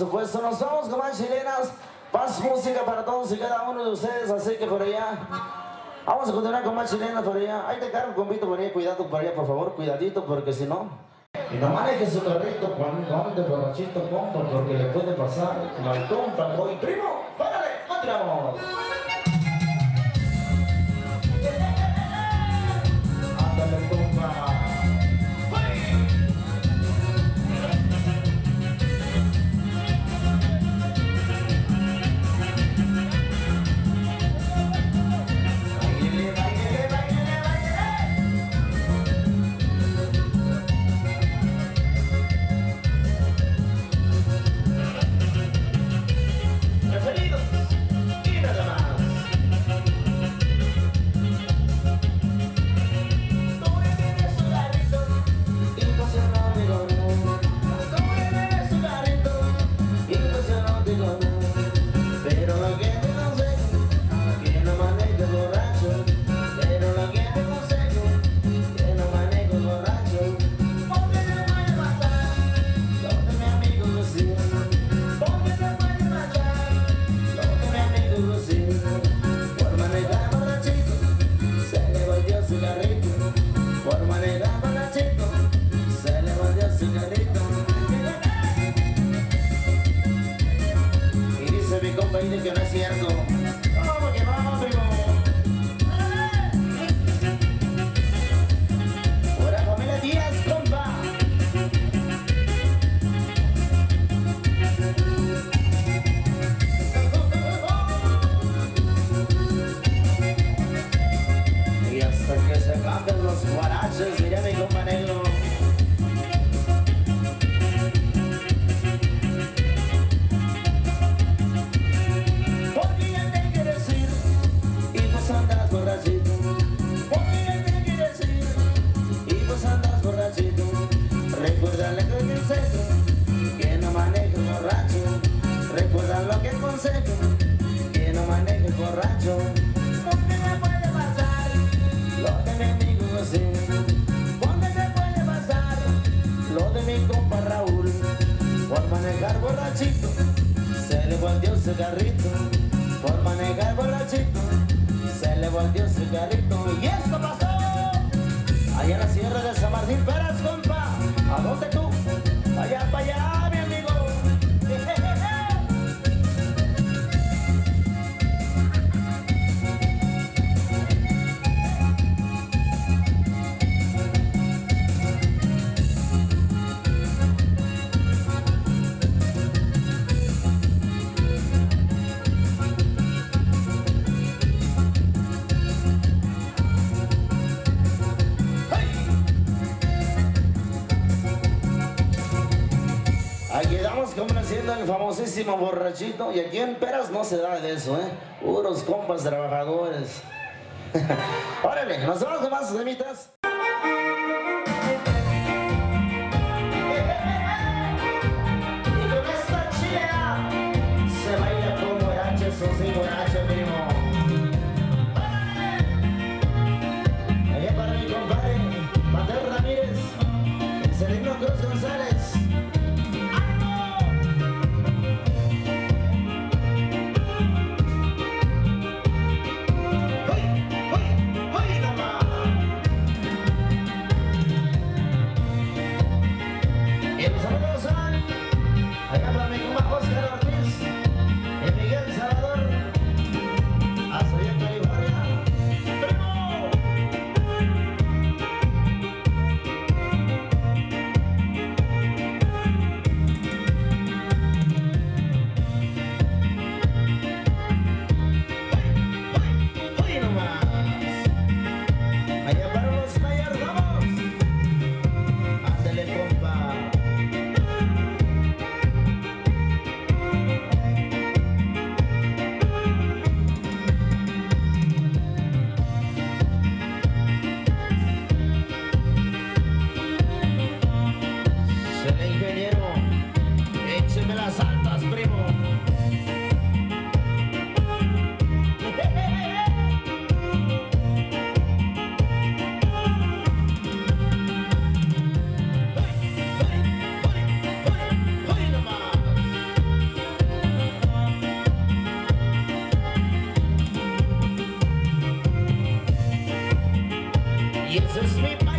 supuesto. Nos vamos con más chilenas. Más música para todos y cada uno de ustedes, así que por allá. Vamos a continuar con más chilenas por allá. Ahí te cargo, compito, por allá. Cuidado por allá, por favor. Cuidadito, porque si no... Y no maneje su carrito cuando de borrachito, compa, porque le puede pasar al compa. Hoy, primo, párale, continuamos. Compañero que no es cierto. Lo que no manejes borracho. Porque me puede pasar lo de mi amigo José. Porque te puede pasar lo de mi compa Raúl. Por manejar borrachito se le volvió su carrito. Por manejar borrachito se le volvió su carrito. Y esto pasó allá en la sierra de San Martín Peras, compa. ¿A dónde tú? Como haciendo el famosísimo borrachito y aquí en Peras no se da de eso, ¿eh? Puros compas trabajadores. Órale, nos vamos con más semitas. I am Jesus, me.